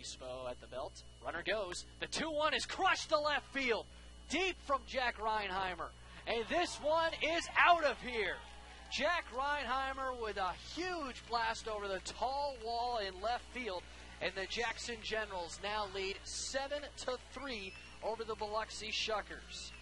Obispo at the belt. Runner goes. The 2 1 is crushed to left field. Deep from Jack Reinheimer. And this one is out of here. Jack Reinheimer with a huge blast over the tall wall in left field. And the Jackson Generals now lead 7 to 3 over the Biloxi Shuckers.